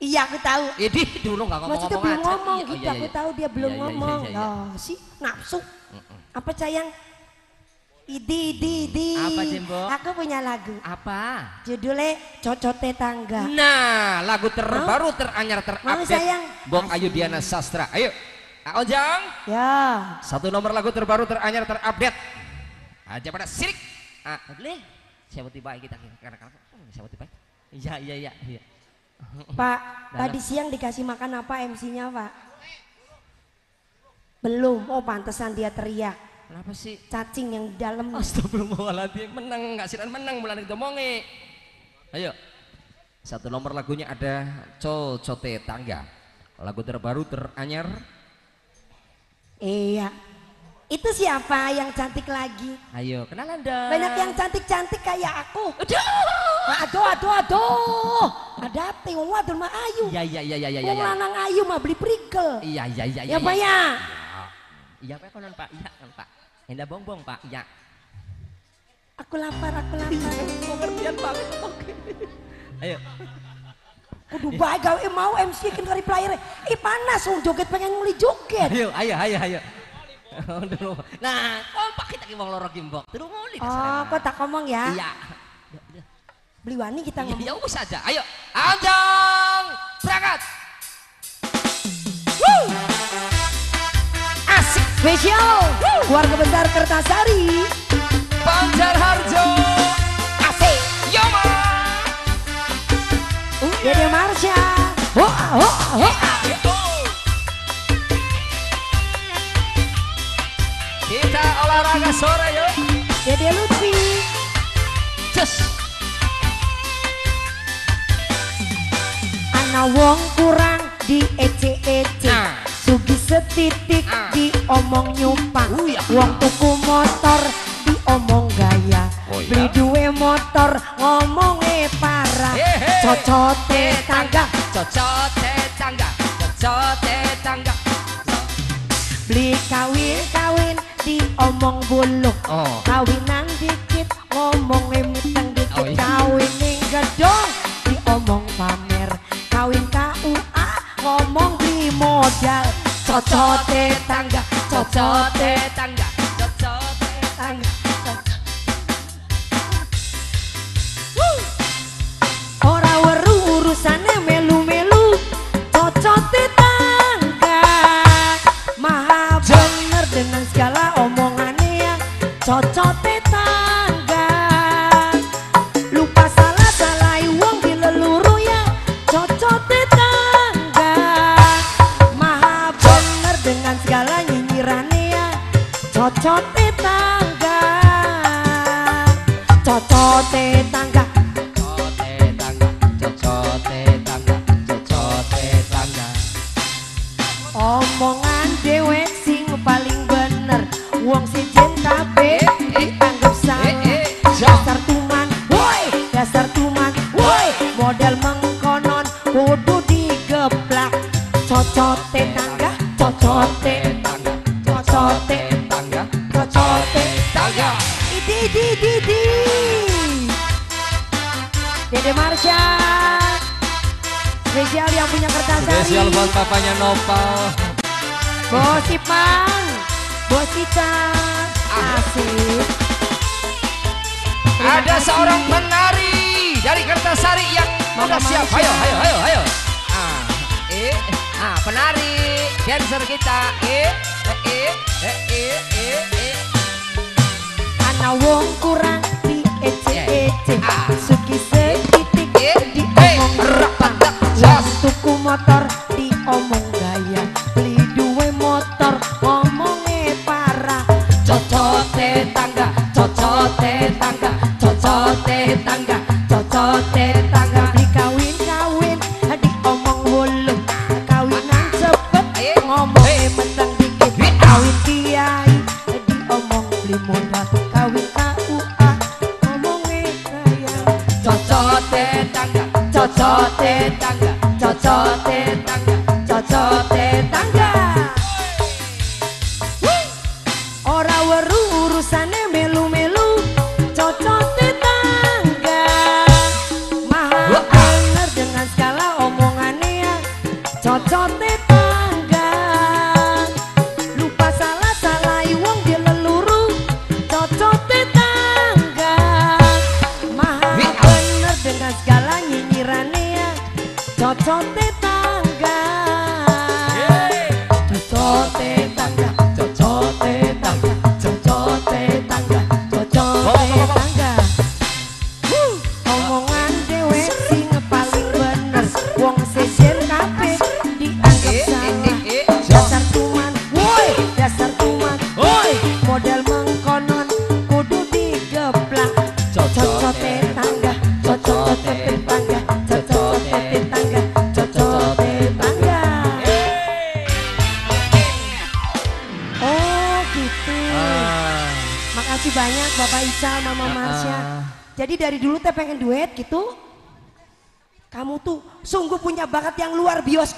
Iya aku tahu. Ini dulu nggak Maksudnya ngomong-ngomong belum ngomong Iya, gitu, iya, aku iya. tahu dia belum Iya, iya, ngomong. iya, iya. Oh, si nafsu. Apa sayang? Idi, idi, idi. Apa, Jembo? Aku punya lagu. Apa? Judulnya Cocote Tangga. Nah, lagu terbaru teranyar terupdate. sayang? Bong Ayu Diana Sastra. Ayo. Ojang. Ya. Satu nomor lagu terbaru teranyar terupdate. Aja pada sirik. Ah, boleh. Siapa tiba kita karena siapa tiba? Iya, iya, iya, iya. Pak, tadi siang dikasih makan apa MC-nya, Pak? Belum. Oh, pantesan dia teriak. Kenapa sih? Cacing yang di dalam. Astagfirullahaladzim menang nggak sih menang bulan itu monge. Ayo. Satu nomor lagunya ada Cocote Tangga. Lagu terbaru teranyar. Iya. Itu siapa yang cantik lagi? Ayo kenalan dong. Banyak yang cantik-cantik kayak aku. Aduh. Aduh, aduh, aduh. Ada apa? Wong wadon mah ayu. Iya iya iya iya iya. Wong iya. lanang ayu mah beli prigel. Iya iya iya Ya, Pak ya. Iya Pak konon Pak. Iya kan Pak. Endah bongbong Pak. Iya. Aku lapar, aku lapar. Pengertian banget. Oke. Ayo. Kudu bae gawe mau MC kan kari player. Ih panas wong joget pengen nguli joget. Ayo ayo ayo ayo. Nah, kompak kita ki wong loro gimbok. Terus nguli Oh, kok tak ngomong ya? Iya. Beli wani kita ngomong. ya wis aja. Ayo, Anjang, berangkat. Asik spesial. Keluarga besar Kertasari. Banjar Harjo. Asik. Yoma. Dede Marsha. Ho, ho, ho. Kita olahraga sore yuk. Dede Lutfi. Cus. Ana wong kurang di ece-ece. Ah. Sugi setitik Ah. diomong nyumpang. Uh, ya. Wong tuku motor diomong gaya. Oh, iya. Beli duwe motor ngomongnya parah. Hehe. Cocote tangga. Cocote tangga. Cocote tangga. Beli kawin-kawin diomong buluh. Oh. Kawinan dikit ngomong Cocote cocote tangga. Cocote tangga. Ora weru urusane melu-melu. Cocote tangga. Maha bener dengan segala omongannya yang cocote Cocote tangga. Cocote tangga. Cocote tangga. Cocote tangga. Omongan dewek sing paling bener Wong sejen kabeh dianggap salah eh, eh, Dasar tuman, woi Dasar tuman, woi Model mengkonon kudu Cocote tangga, cocote tangga. Cocote, tangga. cocote tangga. Idi, idi, idi, idi Dede Marsha Spesial yang punya kertas Spesial buat papanya Nopal. Bos Ipang, Bos Ica, asik. Terima Ada kasih. seorang penari dari Kertasari yang Mama sudah siap. Malaysia. Ayo, ayo, ayo, ayo. Ah, eh, ah, penari, dancer kita. Eh, eh, eh, eh, eh, eh. Ana wong kurang di ece-ece Ah. Motor diomong gaya Beli duwe motor ngomongnya parah Cocote tangga, cocote tangga, cocote tangga, cocote tangga. Beli kawin-kawin diomong wulu Kawinan cepet ngomongnya eh. mentang dikit. Kawin kiai diomong beli modal Kawin KUA ngomongnya kaya Cocote tangga, cocote tangga, cocote tangga, cocote tangga. kasih banyak Bapak Ica Mama ah, ah. Marsha. Jadi dari dulu teh pengen duet gitu. Kamu tuh sungguh punya bakat yang luar biasa.